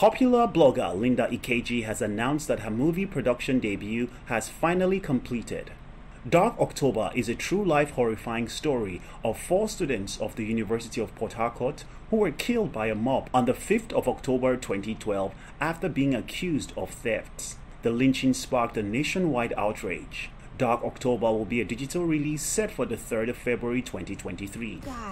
Popular blogger Linda Ikeji has announced that her movie production debut has finally completed. Dark October is a true life horrifying story of four students of the University of Port Harcourt who were killed by a mob on the 5th of October 2012 after being accused of thefts. The lynching sparked a nationwide outrage. Dark October will be a digital release set for the 3rd of February 2023.